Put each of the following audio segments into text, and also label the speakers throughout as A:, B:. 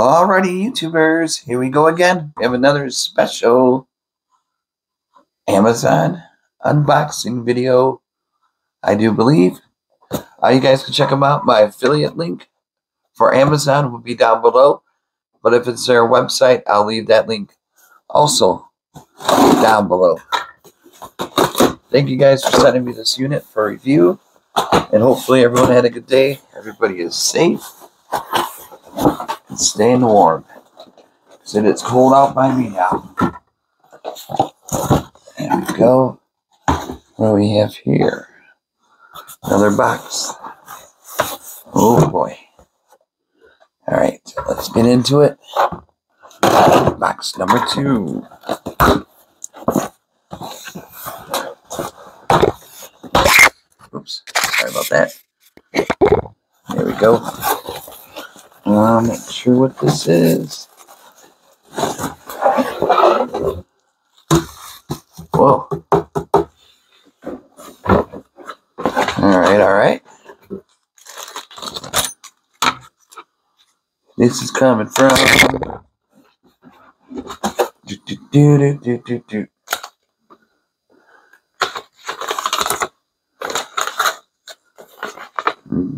A: Alrighty, YouTubers, here we go again. We have another special Amazon unboxing video, I do believe. Uh, you guys can check them out. My affiliate link for Amazon will be down below. But if it's their website, I'll leave that link also down below. Thank you guys for sending me this unit for review. And hopefully everyone had a good day. Everybody is safe and staying warm. Because it is cold out by me now. There we go. What do we have here? Another box. Oh boy. All right, let's get into it. Box number two. Oops, sorry about that. There we go. I'm not sure what this is. Whoa. All right, all right. This is coming from. Do, do, do, do, do, do.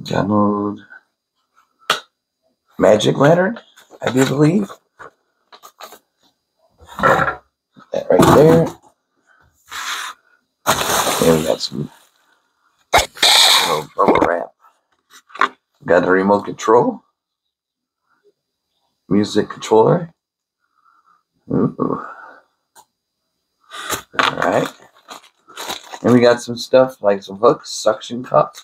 A: Download Magic Lantern, I do believe. That right there. There we got some little bubble wrap. Got the remote control. Music controller. Ooh. Alright. And we got some stuff like some hooks, suction cup.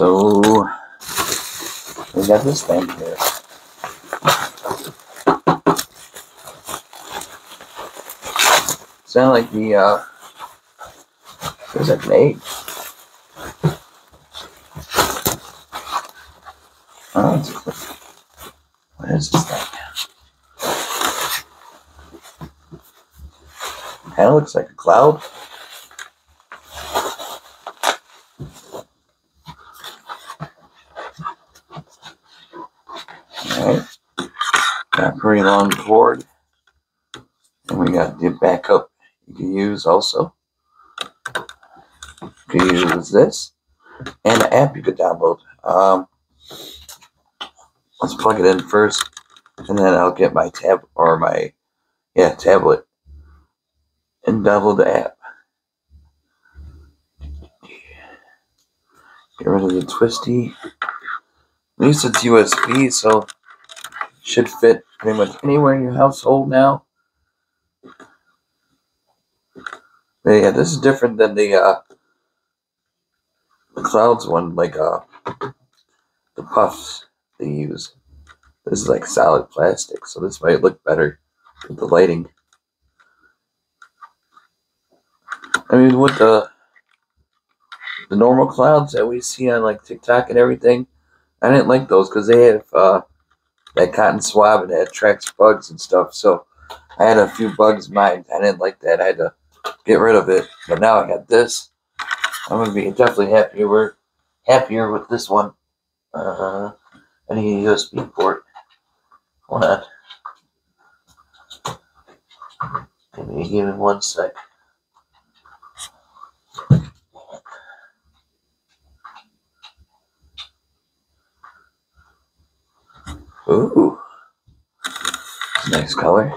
A: So we got this thing here. Sound like the uh there's a grenade. Oh, quick. What is this thing? Kinda looks like a cloud. Got a pretty long cord. And we got the backup you can use also. You can use this. And an app you could download. Um, let's plug it in first. And then I'll get my tab or my yeah, tablet. And download the app. Get rid of the twisty. At least it's USB, so should fit pretty much anywhere in your household now. But yeah, this is different than the uh, the clouds one, like uh, the puffs they use. This is like solid plastic, so this might look better with the lighting. I mean, with the the normal clouds that we see on like TikTok and everything, I didn't like those because they have uh, that cotton swab and it attracts bugs and stuff. So I had a few bugs in mine. I didn't like that. I had to get rid of it. But now I got this. I'm gonna be definitely happier. happier with this one. Uh, I need a USB port. Hold on. Give me, give me one sec. Ooh. Nice color.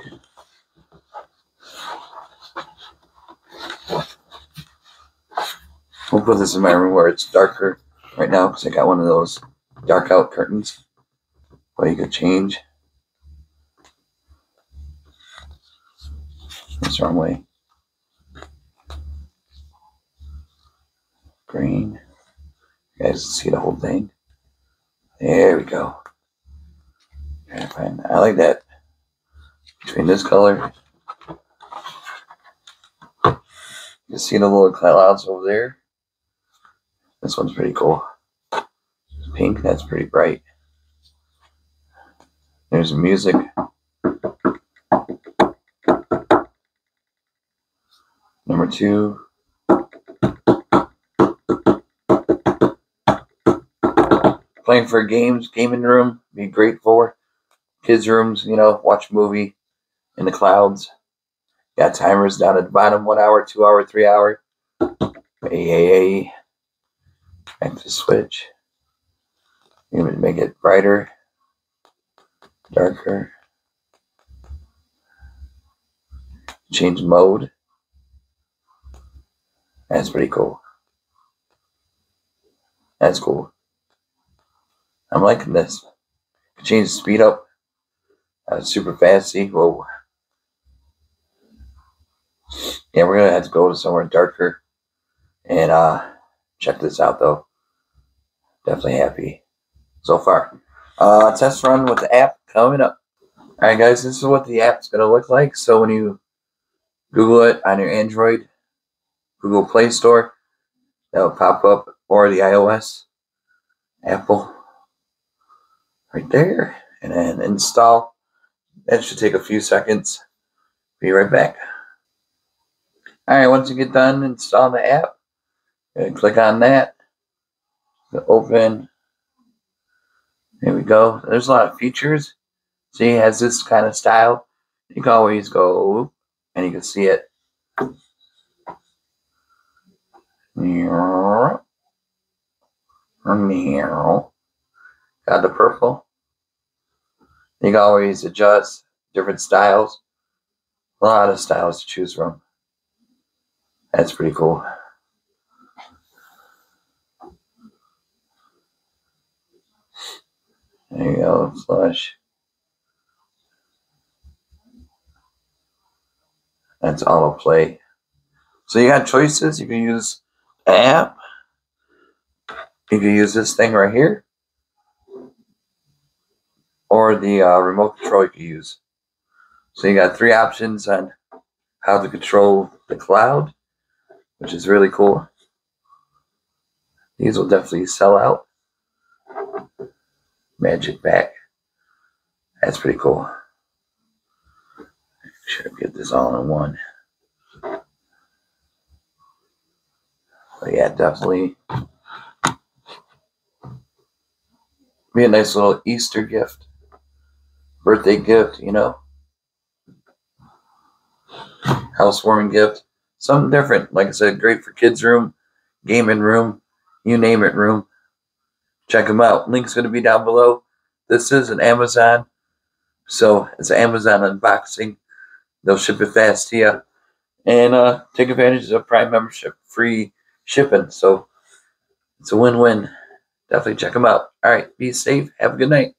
A: We'll put this in my room where it's darker right now because I got one of those dark out curtains. But you could change. That's the wrong way. Green. You guys see the whole thing. There we go. I like that. Between this color. You see the little clouds over there? This one's pretty cool. Pink, that's pretty bright. There's music. Number two. playing for games, gaming room, be great for. Kids' rooms, you know, watch a movie in the clouds. Got timers down at the bottom, one hour, two hour, three hour. AAA. Back to switch. You can make it brighter, darker. Change mode. That's pretty cool. That's cool. I'm liking this. Change the speed up. Uh, super fancy. Whoa. Yeah, we're gonna have to go to somewhere darker and uh check this out though. Definitely happy so far. Uh test run with the app coming up. Alright guys, this is what the app's gonna look like. So when you Google it on your Android, Google Play Store, that'll pop up or the iOS, Apple, right there, and then install. That should take a few seconds. Be right back. All right, once you get done installing the app, click on that. Open. There we go. There's a lot of features. See, it has this kind of style. You can always go, and you can see it. Got the purple. You can always adjust different styles. A lot of styles to choose from. That's pretty cool. There you go, flush. That's autoplay. So you got choices. You can use app. You can use this thing right here. Or the uh, remote control you can use. So you got three options on how to control the cloud which is really cool. These will definitely sell out. Magic back. That's pretty cool. Should get this all in one. But yeah, definitely be a nice little Easter gift, birthday gift, you know, housewarming gift something different. Like I said, great for kids' room, gaming room, you name it room. Check them out. Link's going to be down below. This is an Amazon. So it's an Amazon unboxing. They'll ship it fast to you. And uh, take advantage of Prime membership, free shipping. So it's a win win. Definitely check them out. All right. Be safe. Have a good night.